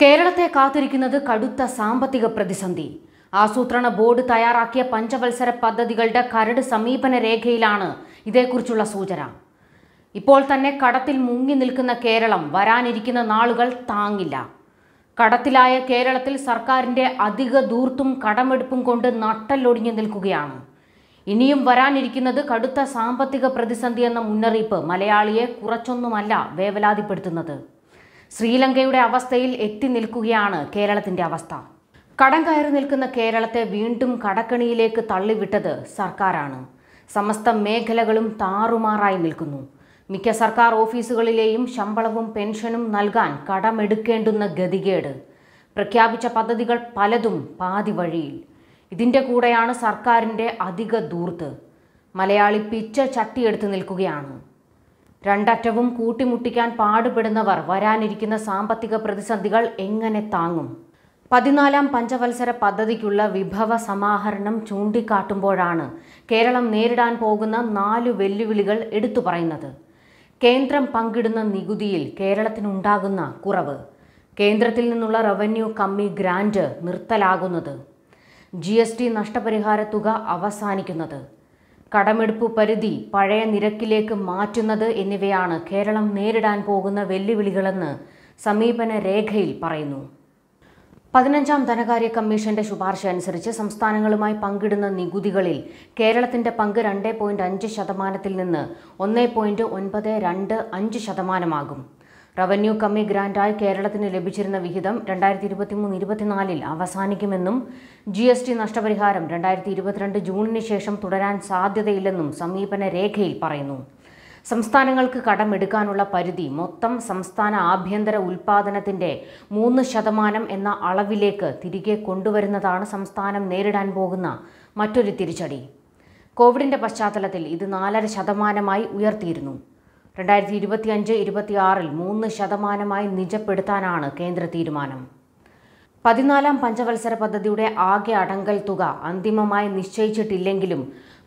കേരളത്തെ കാത്തിരിക്കുന്നത് കടുത്ത സാമ്പത്തിക പ്രതിസന്ധി. ആസൂത്രണ ബോർഡ് തയ്യാറാക്കിയ പഞ്ചവത്സര പദ്ധതികളുടെ കരട് സമീപന രേഖയിലാണ് ഇതേക്കുറിച്ചുള്ള സൂചന. ഇപ്പോൾ തന്നെ കടത്തിൽ മുങ്ങി നിൽക്കുന്ന കേരളം വരാനിരിക്കുന്ന നാളുകൾ താങ്ങില്ല. കടത്തിലായ കേരളത്തിൽ സർക്കാരിന്റെ അധിക ദൂർത്തും കടമെടുപ്പും കൊണ്ട് നട്ടല്ലൊടിഞ്ഞു നിൽക്കുകയാണ്. ഇനിയും വരാനിരിക്കുന്നത് കടുത്ത സാമ്പത്തിക പ്രതിസന്ധി എന്ന മുന്നറിയിപ്പ് മലയാളിയെ കുറച്ചൊന്നുമല്ല വേവലാതിപ്പെടുത്തുന്നത്. ശ്രീലങ്കയുടെ അവസ്ഥയിൽ എത്തി നിൽക്കുകയാണ് കേരളത്തിന്റെ അവസ്ഥ. കടം കയറി നിൽക്കുന്ന കേരളത്തെ വീണ്ടും കടക്കണിയിലേക്ക് തള്ളിവിട്ടത് സർക്കാരാണ്. സമസ്ത മേഖലകളും താറുമാറായി നിൽക്കുന്നു. മിക്ക സർക്കാർ ഓഫീസുകളിലെയും ശമ്പളവും പെൻഷനും നൽകാൻ കടമെടുക്കേണ്ടുന്ന ഗതികേട്. പ്രഖ്യാപിച്ച പദ്ധതികൾ പലതും പാതി വഴിയിൽ. ഇതിന്റെ കൂടെയാണ് സർക്കാരിന്റെ അധിക ദൂർത്ത് മലയാളി പിച്ച ചട്ടിയെടുത്ത് നിൽക്കുകയാണ്. രണ്ടറ്റവും കൂട്ടിമുട്ടിക്കാൻ പാടുപെടുന്നവർ വരാനിരിക്കുന്ന സാമ്പത്തിക പ്രതിസന്ധികൾ എങ്ങനെ താങ്ങും? പതിനാലാം പഞ്ചവത്സര പദ്ധതിക്കുള്ള വിഭവ സമാഹരണം ചൂണ്ടിക്കാട്ടുമ്പോഴാണ് കേരളം നേരിടാൻ പോകുന്ന നാല് വെല്ലുവിളികൾ എടുത്തു പറയുന്നത്. കേന്ദ്രം പങ്കിടുന്ന നികുതിയിൽ കേരളത്തിനുണ്ടാകുന്ന കുറവ്. കേന്ദ്രത്തിൽ നിന്നുള്ള റവന്യൂ കമ്മി ഗ്രാൻഡ് നിർത്തലാകുന്നത്. ജി എസ് ടി നഷ്ടപരിഹാര തുക അവസാനിക്കുന്നത്. കടമെടുപ്പ് പരിധി പഴയ നിരക്കിലേക്ക് മാറ്റുന്നത് എന്നിവയാണ് കേരളം നേരിടാൻ പോകുന്ന വെല്ലുവിളികളെന്ന് സമീപന രേഖയിൽ പറയുന്നു. പതിനഞ്ചാം ധനകാര്യ കമ്മീഷന്റെ ശുപാർശ അനുസരിച്ച് സംസ്ഥാനങ്ങളുമായി പങ്കിടുന്ന നികുതികളിൽ കേരളത്തിന്റെ പങ്ക് രണ്ട് പോയിന്റ് അഞ്ച് ശതമാനത്തിൽ നിന്ന് ഒന്ന് പോയിന്റ് ഒൻപത് രണ്ട് അഞ്ച് ശതമാനമാകും. റവന്യൂ കമ്മി ഗ്രാന്റായി കേരളത്തിന് ലഭിച്ചിരുന്ന വിഹിതം രണ്ടായിരത്തി ഇരുപത്തിമൂന്ന് ഇരുപത്തിനാലിൽ അവസാനിക്കുമെന്നും ജി എസ് ടി നഷ്ടപരിഹാരം രണ്ടായിരത്തി ഇരുപത്തിരണ്ട് ജൂണിന് ശേഷം തുടരാൻ സാധ്യതയില്ലെന്നും സമീപന രേഖയിൽ പറയുന്നു. സംസ്ഥാനങ്ങൾക്ക് കടമെടുക്കാനുള്ള പരിധി മൊത്തം സംസ്ഥാന ആഭ്യന്തര ഉൽപാദനത്തിന്റെ മൂന്ന് ശതമാനം എന്ന അളവിലേക്ക് തിരികെ കൊണ്ടുവരുന്നതാണ് സംസ്ഥാനം നേരിടാൻ പോകുന്ന മറ്റൊരു തിരിച്ചടി. കോവിഡിന്റെ പശ്ചാത്തലത്തിൽ ഇത് നാലര ശതമാനമായി ഉയർത്തിയിരുന്നു. രണ്ടായിരത്തി ഇരുപത്തിയഞ്ച് ഇരുപത്തിയാറിൽ മൂന്ന് ശതമാനമായി നിജപ്പെടുത്താനാണ് കേന്ദ്ര തീരുമാനം. പതിനാലാം പഞ്ചവത്സര പദ്ധതിയുടെ ആകെ അടങ്കൽ തുക അന്തിമമായി നിശ്ചയിച്ചിട്ടില്ലെങ്കിലും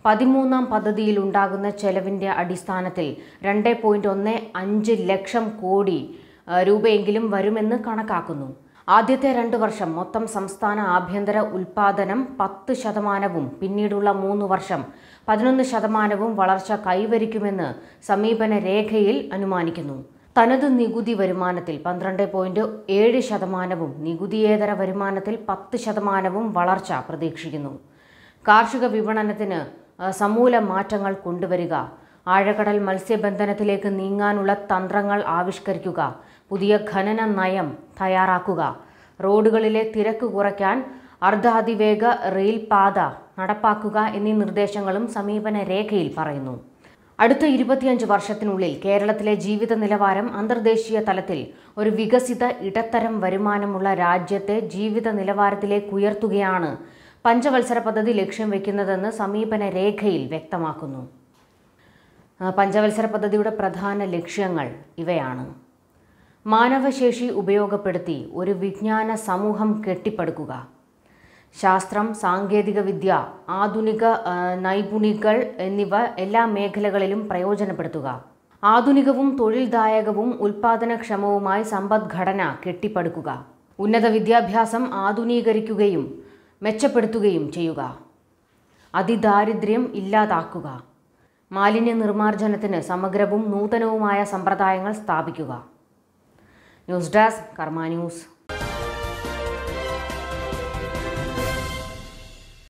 പതിമൂന്നാം പദ്ധതിയിൽ ഉണ്ടാകുന്ന ചെലവിന്റെ അടിസ്ഥാനത്തിൽ രണ്ട് പോയിന്റ് ഒന്ന് അഞ്ച് ലക്ഷം കോടി രൂപയെങ്കിലും വരുമെന്ന് കണക്കാക്കുന്നു. ആദ്യത്തെ രണ്ട് വർഷം മൊത്തം സംസ്ഥാന ആഭ്യന്തര ഉൽപാദനം പത്ത് ശതമാനവും പിന്നീടുള്ള മൂന്ന് വർഷം പതിനൊന്ന് ശതമാനവും വളർച്ച കൈവരിക്കുമെന്ന് സമീപന രേഖയിൽ അനുമാനിക്കുന്നു. തനത് നികുതി വരുമാനത്തിൽ പന്ത്രണ്ട് പോയിന്റ് ഏഴ് ശതമാനവും നികുതിയേതര വരുമാനത്തിൽ പത്ത് ശതമാനവും വളർച്ച പ്രതീക്ഷിക്കുന്നു. കാർഷിക വിപണനത്തിന് സമൂല മാറ്റങ്ങൾ കൊണ്ടുവരിക ആഴക്കടൽ മത്സ്യബന്ധനത്തിലേക്ക് നീങ്ങാനുള്ള തന്ത്രങ്ങൾ ആവിഷ്കരിക്കുക പുതിയ ഖനന നയം തയ്യാറാക്കുക റോഡുകളിലെ തിരക്ക് കുറയ്ക്കാൻ അർദ്ധാതിവേഗ റെയിൽപാത നടപ്പാക്കുക എന്നീ നിർദ്ദേശങ്ങളും സമീപന രേഖയിൽ പറയുന്നു. അടുത്ത ഇരുപത്തിയഞ്ച് വർഷത്തിനുള്ളിൽ കേരളത്തിലെ ജീവിത നിലവാരം അന്തർദേശീയ തലത്തിൽ ഒരു വികസിത ഇടത്തരം വരുമാനമുള്ള രാജ്യത്തെ ജീവിത നിലവാരത്തിലേക്ക് ഉയർത്തുകയാണ് പഞ്ചവത്സര പദ്ധതി ലക്ഷ്യം വയ്ക്കുന്നതെന്ന് സമീപന രേഖയിൽ വ്യക്തമാക്കുന്നു. പഞ്ചവത്സര പദ്ധതിയുടെ പ്രധാന ലക്ഷ്യങ്ങൾ ഇവയാണ്. മാനവശേഷി ഉപയോഗപ്പെടുത്തി ഒരു വിജ്ഞാന സമൂഹം കെട്ടിപ്പടുക്കുക. ശാസ്ത്രം സാങ്കേതികവിദ്യ ആധുനിക നൈപുണികൾ എന്നിവ എല്ലാ മേഖലകളിലും പ്രയോജനപ്പെടുത്തുക. ആധുനികവും തൊഴിൽദായകവും ഉൽപാദനക്ഷമവുമായി സമ്പദ്ഘടന കെട്ടിപ്പടുക്കുക. ഉന്നത വിദ്യാഭ്യാസം ആധുനീകരിക്കുകയും മെച്ചപ്പെടുത്തുകയും ചെയ്യുക. അതിദാരിദ്ര്യം ഇല്ലാതാക്കുക. മാലിന്യ നിർമ്മാർജനത്തിന് സമഗ്രവും നൂതനവുമായ സമ്പ്രദായങ്ങൾ സ്ഥാപിക്കുക. News desk Karma news.